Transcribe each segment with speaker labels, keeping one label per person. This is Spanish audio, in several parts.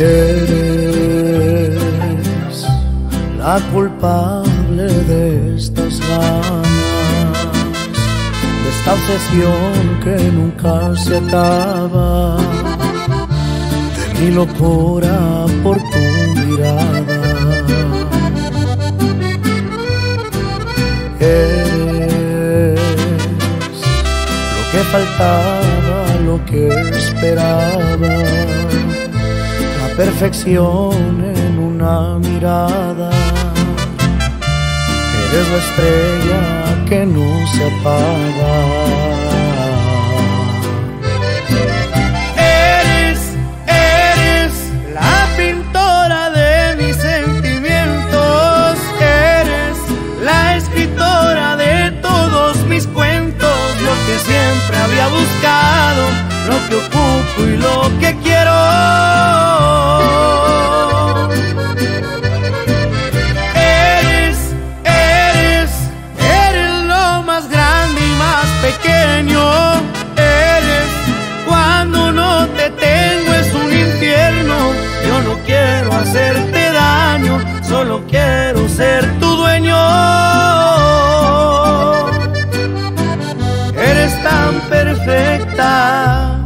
Speaker 1: eres la culpable de estas ganas, de esta obsesión que nunca se acaba, de mi locura por tu mirada. Eres lo que faltaba, lo que esperaba perfección en una mirada. Eres la estrella que no se apaga.
Speaker 2: ser tu dueño. Eres tan perfecta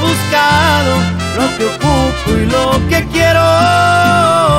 Speaker 2: buscado, lo que ocupo y lo que quiero.